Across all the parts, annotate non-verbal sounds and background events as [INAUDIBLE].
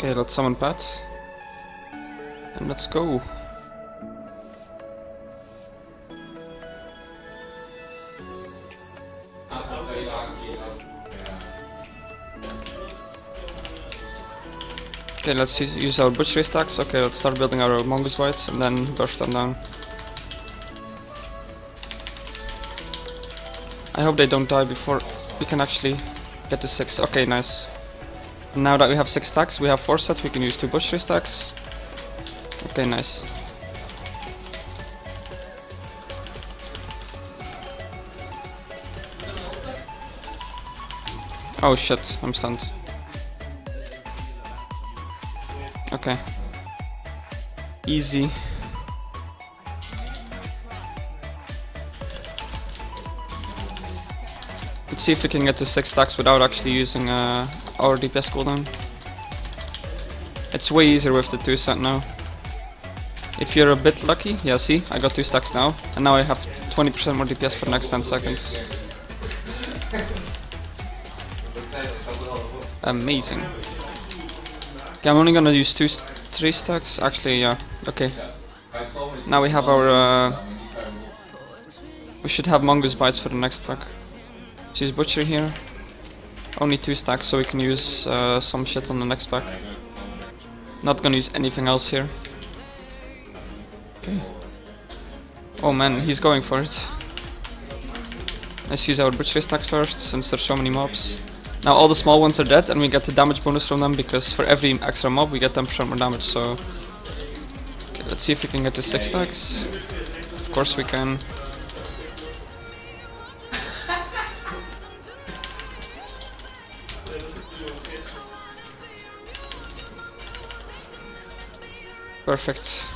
Okay, let's summon Pat. And let's go. Okay, let's use- our butchery stacks. Okay, let's start building our mongoose bites and then dodge them down. I hope they don't die before we can actually get to six. Okay, nice. Now that we have six stacks, we have four sets. We can use two butchery stacks. Okay, nice. Oh shit, I'm stunned. Okay. Easy. Let's see if we can get to 6 stacks without actually using uh, our DPS cooldown. It's way easier with the 2 set now. If you're a bit lucky, yeah see, I got 2 stacks now, and now I have 20% more DPS for the next 10 seconds. Amazing. Okay, I'm only gonna use two, st three stacks. Actually, yeah. Okay. Now we have our. Uh, we should have mongoose bites for the next pack. Use butcher here. Only two stacks, so we can use uh, some shit on the next pack. Not gonna use anything else here. Okay. Oh man, he's going for it. Let's use our butcher stacks first, since there's so many mobs. Now all the small ones are dead and we get the damage bonus from them because for every extra mob we get 10% more damage, so... Okay, let's see if we can get to 6 stacks. Of course we can. Perfect.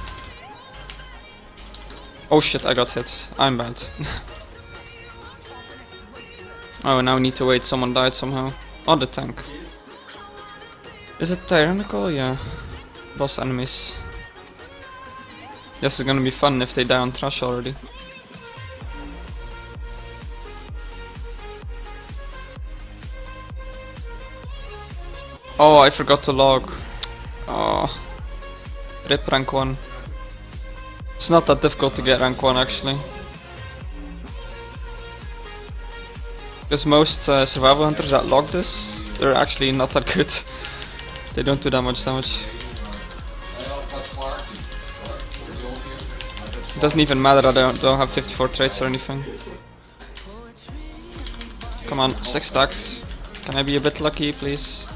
Oh shit, I got hit. I'm bad. [LAUGHS] Oh, now we need to wait. Someone died somehow. Oh, the tank. Is it tyrannical? Yeah. Boss enemies. This is gonna be fun if they die on trash already. Oh, I forgot to log. Rip rank 1. It's not that difficult to get rank 1 actually. Because most uh, survival hunters that log this, they're actually not that good. [LAUGHS] they don't do that much damage. It doesn't even matter that I don't, don't have 54 traits or anything. Come on, 6 stacks. Can I be a bit lucky, please?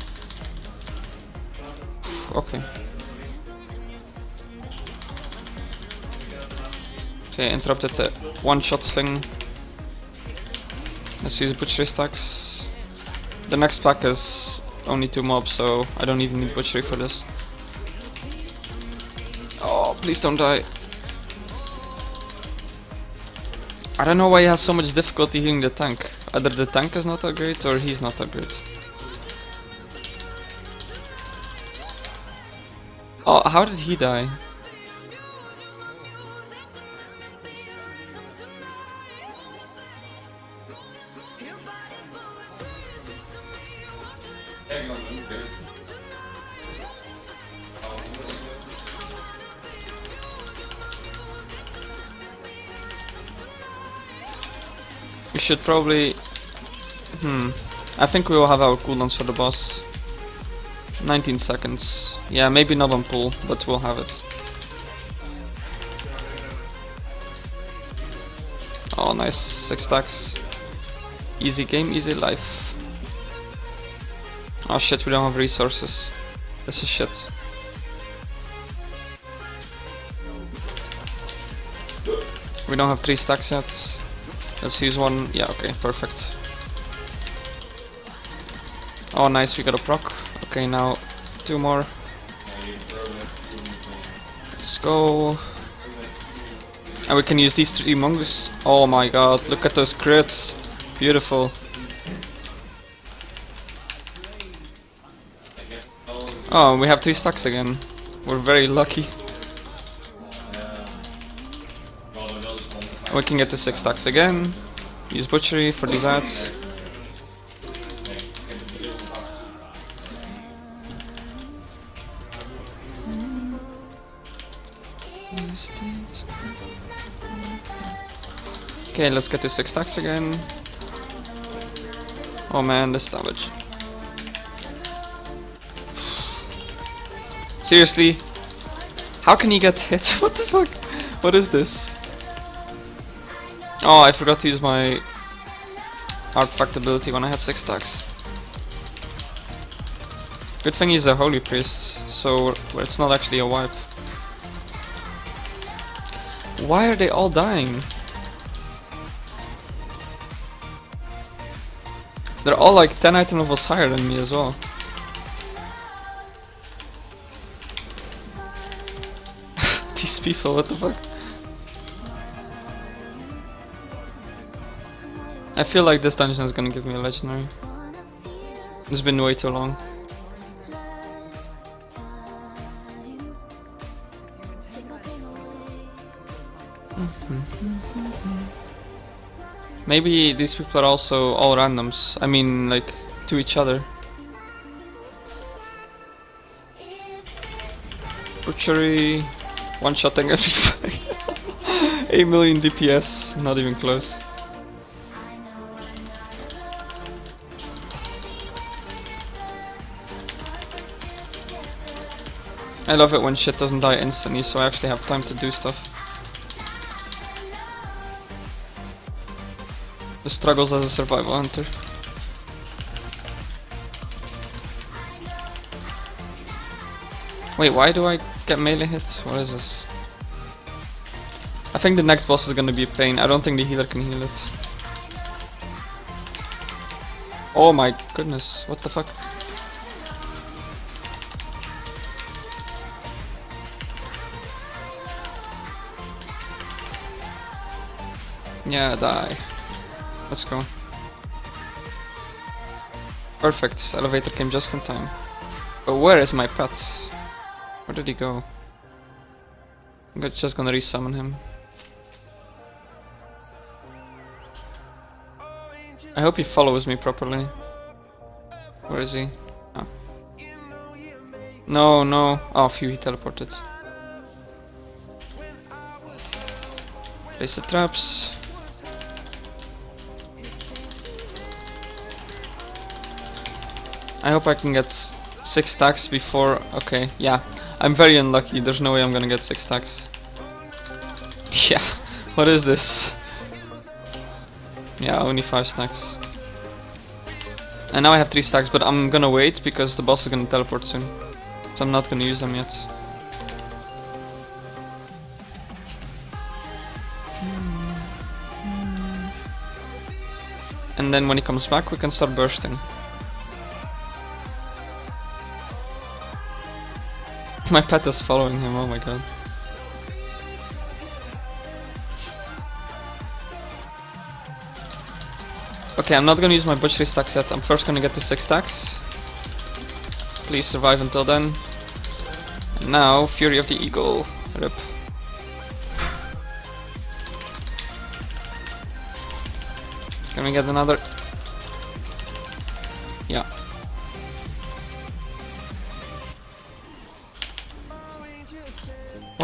Okay. Okay, interrupted the one shot thing. Let's use butchery stacks. The next pack is only two mobs, so I don't even need butchery for this. Oh, please don't die. I don't know why he has so much difficulty healing the tank. Either the tank is not that great or he's not that good. Oh, how did he die? We should probably... Hmm. I think we will have our cooldowns for the boss. 19 seconds. Yeah, maybe not on pull, but we'll have it. Oh, nice. Six stacks. Easy game, easy life. Oh shit, we don't have resources. This is shit. We don't have three stacks yet. Let's use one. Yeah, okay, perfect. Oh, nice, we got a proc. Okay, now two more. Let's go. And we can use these three mongoose. Oh my god, look at those crits. Beautiful. Oh, we have three stacks again. We're very lucky. We can get to 6 stacks again. Use Butchery for these ads. Okay, let's get to 6 stacks again. Oh man, this damage. Seriously? How can he get hit? [LAUGHS] What the fuck? What is this? Oh, I forgot to use my artifact ability when I had six stacks. Good thing he's a holy priest, so it's not actually a wipe. Why are they all dying? They're all like 10 item levels higher than me as well. [LAUGHS] These people, what the fuck? I feel like this dungeon is gonna give me a legendary. It's been way too long. [LAUGHS] Maybe these people are also all randoms. I mean, like, to each other. Butchery, one-shotting [LAUGHS] everything. 8 million DPS, not even close. I love it when shit doesn't die instantly, so I actually have time to do stuff. The struggles as a survival hunter. Wait, why do I get melee hits? What is this? I think the next boss is gonna be a pain. I don't think the healer can heal it. Oh my goodness, what the fuck? Yeah, die. Let's go. Perfect, elevator came just in time. But where is my pet? Where did he go? I'm just gonna resummon him. I hope he follows me properly. Where is he? Oh. No, no. Oh, phew, he teleported. Place the traps. I hope I can get six stacks before... Okay, yeah. I'm very unlucky. There's no way I'm gonna get six stacks. [LAUGHS] Yeah, what is this? Yeah, only five stacks. And now I have three stacks, but I'm gonna wait because the boss is gonna teleport soon. So I'm not gonna use them yet. And then when he comes back, we can start bursting. [LAUGHS] My pet is following him, oh my god. Okay, I'm not gonna use my butchery stacks yet. I'm first gonna get to 6 stacks. Please survive until then. And now, Fury of the Eagle. Rip. Can we get another?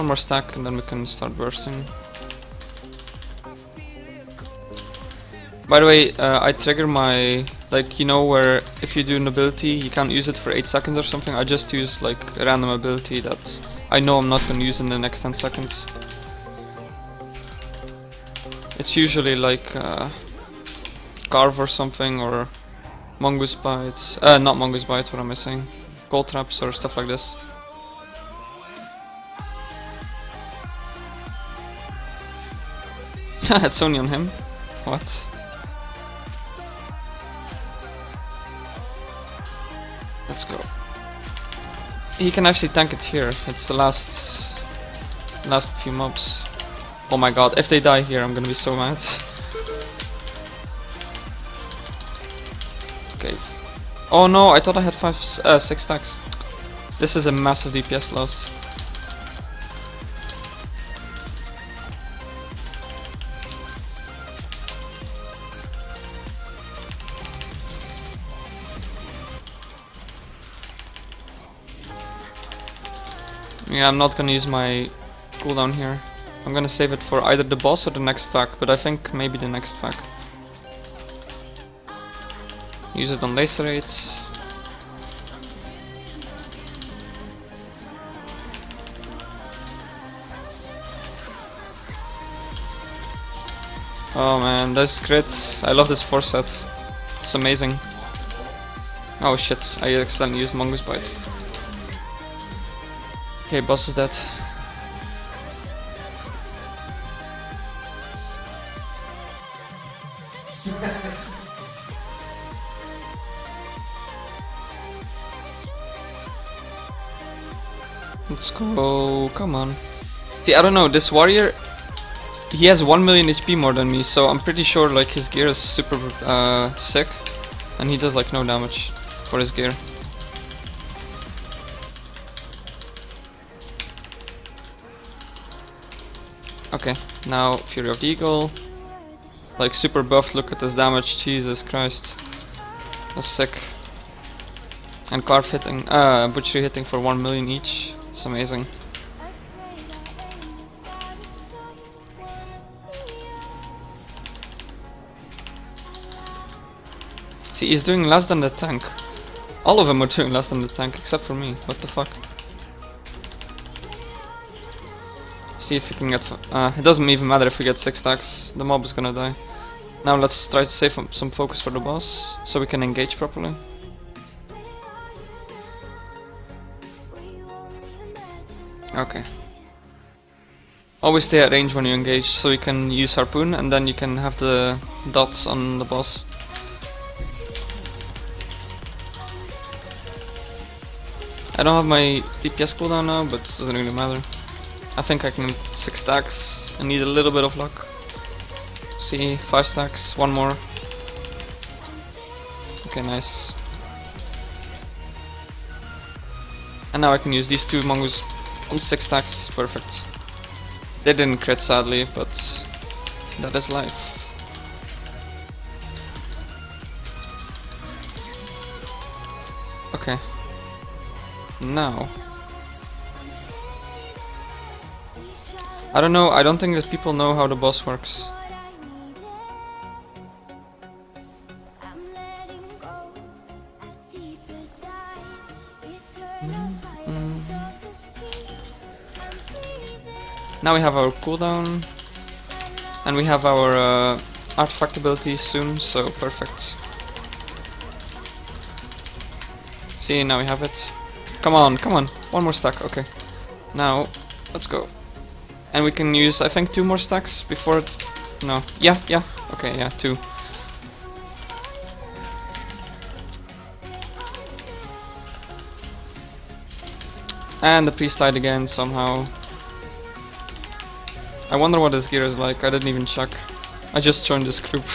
One more stack and then we can start bursting. By the way, uh, I trigger my, like, you know where if you do an ability, you can't use it for 8 seconds or something. I just use, like, a random ability that I know I'm not going to use in the next 10 seconds. It's usually like uh, Carve or something, or Mongoose Bites. Uh, not Mongoose Bites, what am I saying? Caltrops or stuff like this. [LAUGHS] it's only on him. What? Let's go. He can actually tank it here. It's the last last few mobs. Oh my god, if they die here I'm gonna be so mad. okay. Oh no, I thought I had five, uh, six stacks. This is a massive DPS loss. Yeah, I'm not gonna use my cooldown here. I'm gonna save it for either the boss or the next pack, but I think maybe the next pack. Use it on Lacerate. Oh man, those crits. I love this 4 set. It's amazing. Oh shit, I accidentally used Mongoose Bite. Okay, boss is dead. Let's go, come on. See, I don't know, this warrior, he has 1 million HP more than me, so I'm pretty sure like his gear is super uh, sick. And he does like no damage for his gear. Okay, now Fury of the Eagle. Like super buffed, look at this damage, Jesus Christ. That's sick. And Carve hitting, uh, Butchery hitting for 1 million each. It's amazing. See, he's doing less than the tank. All of them are doing less than the tank, except for me. What the fuck? See if we can get... Uh, it doesn't even matter if we get 6 stacks. The mob is gonna die. Now let's try to save some focus for the boss, so we can engage properly. Okay. Always stay at range when you engage, so you can use harpoon, and then you can have the dots on the boss. I don't have my DPS cooldown now, but it doesn't really matter. I think I can get 6 stacks. I need a little bit of luck. See, 5 stacks, one more. Okay, nice. And now I can use these two mongoose on 6 stacks, perfect. They didn't crit sadly, but that is life. Okay, now. I don't know, I don't think that people know how the boss works. Now we have our cooldown and we have our uh, artifact ability soon, so perfect. See, now we have it. Come on, come on. One more stack, okay. Now, let's go. And we can use, I think, two more stacks before it... No. Yeah, yeah. Okay, yeah, two. And the priest died again, somehow. I wonder what his gear is like, I didn't even check. I just joined this group. [LAUGHS]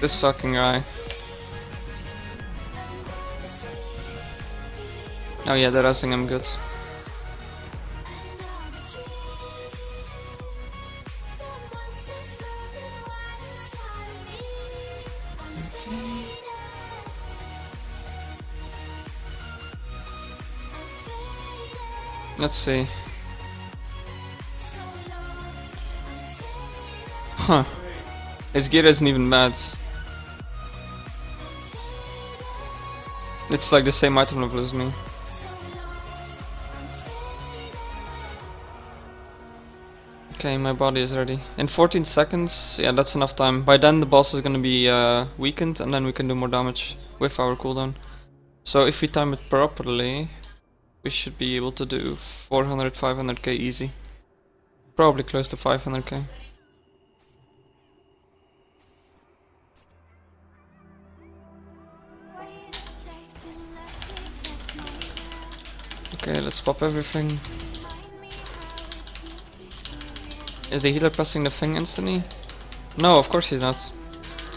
This fucking guy. Oh yeah, they're him good. Let's see. Huh. His gear isn't even bad. It's like the same item level as me. Okay, my body is ready. In 14 seconds, yeah, that's enough time. By then the boss is gonna be uh, weakened and then we can do more damage with our cooldown. So if we time it properly, we should be able to do 400, 500k easy. Probably close to 500k. Okay, let's pop everything. Is the healer pressing the thing instantly? No, of course he's not.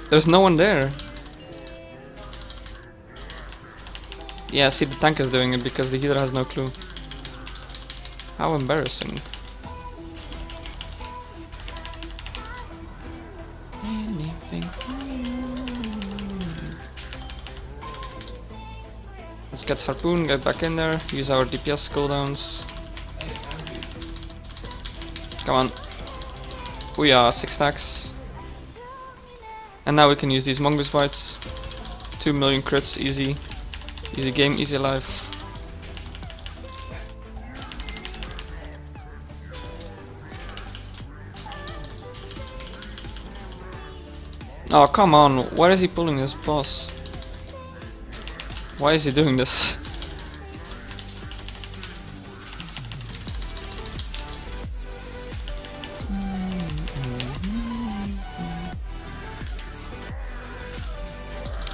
There's no one there. Yeah, see the tank is doing it because the healer has no clue. How embarrassing. Let's get Harpoon, get back in there, use our DPS cooldowns. Come on. Oh are 6 stacks. And now we can use these Mongoose Bites. 2 million crits, easy. Easy game, easy life. Oh, come on. Why is he pulling this boss? Why is he doing this?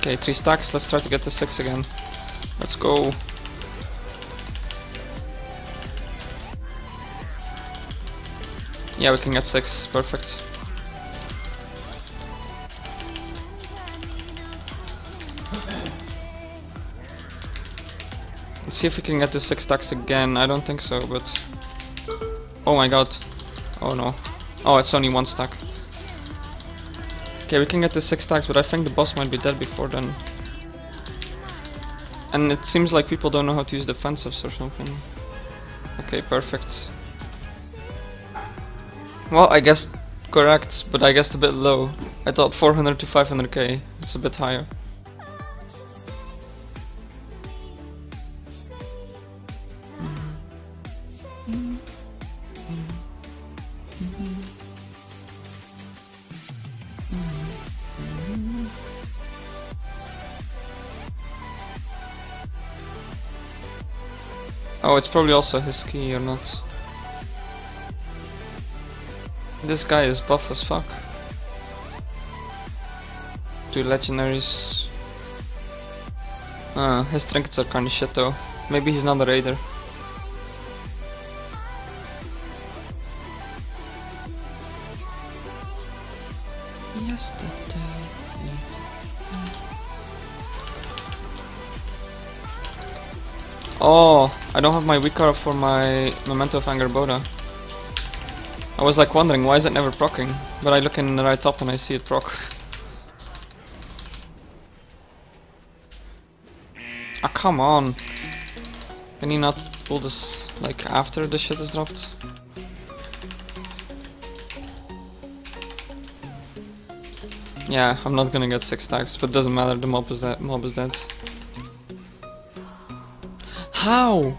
Okay, three stacks. Let's try to get the six again. Let's go. Yeah, we can get six. Perfect. Let's see if we can get the six stacks again. I don't think so, but... Oh my god. Oh no. Oh, it's only one stack. Okay, we can get the six stacks, but I think the boss might be dead before then. And it seems like people don't know how to use defensives or something. Okay, perfect. Well, I guess correct, but I guessed a bit low. I thought 400 to 500k. It's a bit higher. Oh, it's probably also his key or not. This guy is buff as fuck. Two legendaries. Uh, his trinkets are kinda shit though. Maybe he's not a raider. Oh, I don't have my WeakAura for my Memento of Angerboda. I was like wondering why is it never procking, but I look in the right top and I see it proc. Ah, come on. Can you not pull this like after the shit is dropped? Yeah, I'm not gonna get six stacks, but doesn't matter. The mob is dead. Mob is dead. How?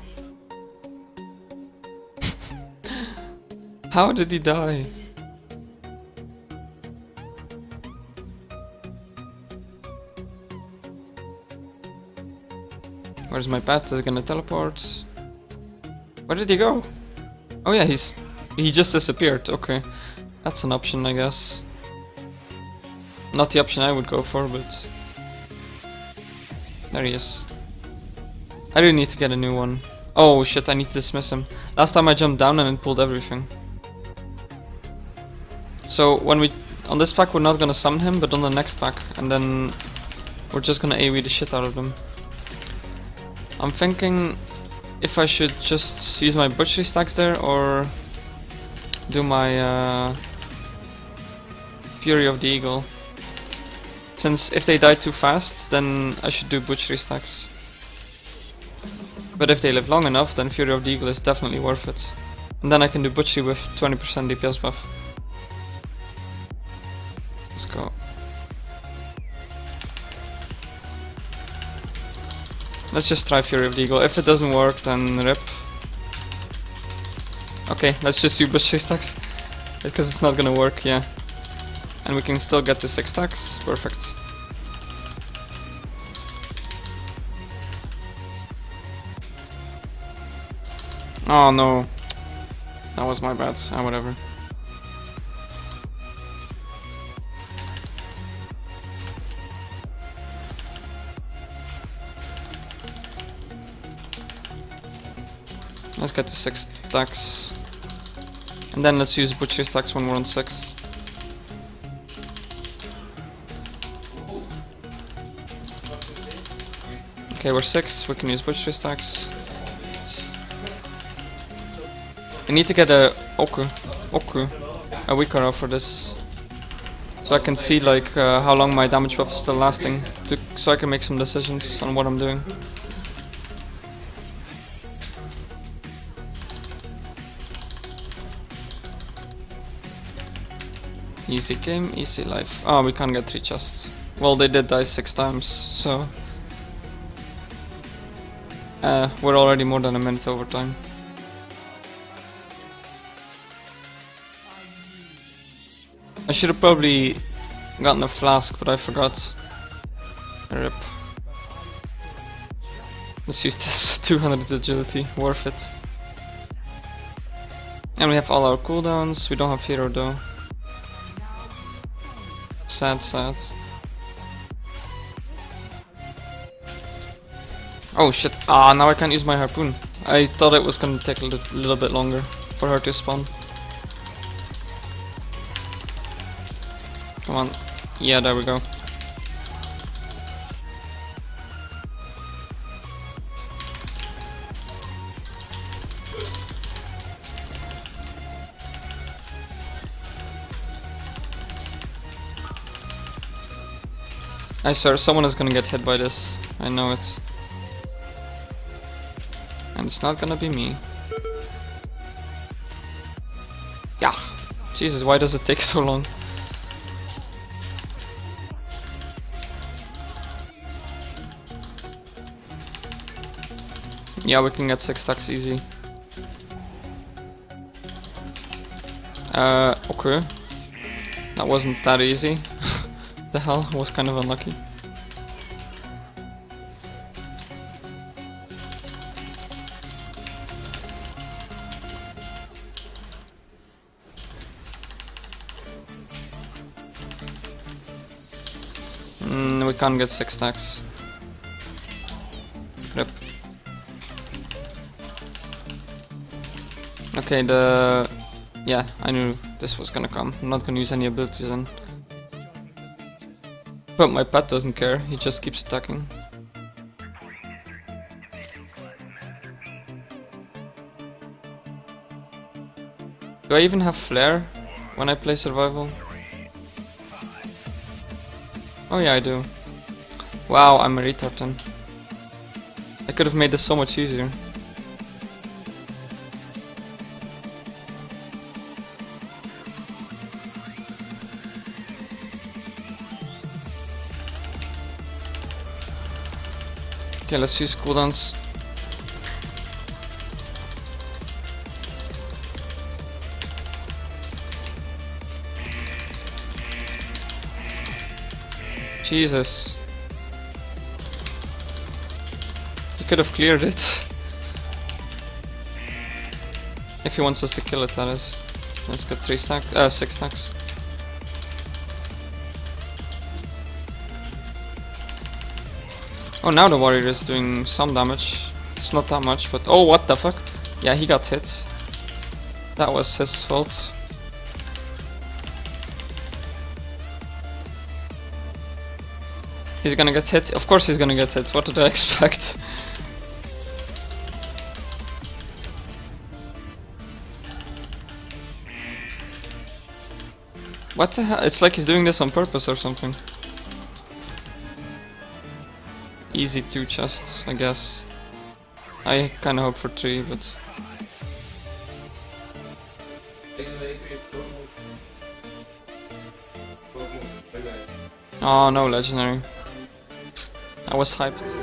How did he die? Where's my pet? Is gonna teleport? Where did he go? Oh yeah, he's he just disappeared. Okay, that's an option, I guess. Not the option I would go for, but there he is. I really need to get a new one. Oh shit, I need to dismiss him. Last time I jumped down and it pulled everything. So when we on this pack we're not gonna summon him, but on the next pack, and then we're just gonna AoE the shit out of them. I'm thinking if I should just use my butchery stacks there or do my uh, Fury of the Eagle. Since if they die too fast, then I should do butchery stacks. But if they live long enough, then Fury of the Eagle is definitely worth it. And then I can do butchery with 20% DPS buff. Let's go. Let's just try Fury of the Eagle. If it doesn't work, then rip. Okay, let's just do butchery stacks. Because it's not gonna work, yeah. And we can still get the 6 stacks. Perfect. Oh no. That was my bad. Ah, whatever. Get to 6 stacks. And then let's use butchery stacks when we're on 6. Okay, we're 6, we can use butchery stacks. I need to get a Oku, Oku, a WeakAura for this. So I can see like uh, how long my damage buff is still lasting, to, so I can make some decisions on what I'm doing. Easy game, easy life. Oh, we can't get three chests. Well, they did die six times, so... Uh, we're already more than a minute over time. I should have probably gotten a flask, but I forgot. Rip. Let's use this [LAUGHS] 200 agility, worth it. And we have all our cooldowns, we don't have hero though. Sad, sad. Oh shit, ah now I can't use my harpoon. I thought it was gonna take a li little bit longer for her to spawn. Come on. Yeah, there we go. I swear someone is gonna get hit by this. I know it. And it's not gonna be me. Yeah. Jesus, why does it take [LAUGHS] so long? Yeah, we can get 6 stacks easy. Uh, okay. That wasn't that easy. [LAUGHS] the hell, was kind of unlucky. Mm, we can't get six stacks. Rip. Okay, the... Yeah, I knew this was gonna come. I'm not gonna use any abilities then. But my pet doesn't care, he just keeps attacking. Do I even have flare when I play survival? Oh yeah, I do. Wow, I'm a retard then. I could have made this so much easier. Okay, let's use cooldowns. Jesus. He could have cleared it. If he wants us to kill it, that is. Let's get three stacks, uh, six stacks. Oh, now the warrior is doing some damage. It's not that much, but... Oh, what the fuck? Yeah, he got hit. That was his fault. He's gonna get hit. Of course he's gonna get hit. What did I [LAUGHS] expect? What the hell? It's like he's doing this on purpose or something. Easy two chests, I guess. I kinda hope for three, but... Oh no, legendary. I was hyped.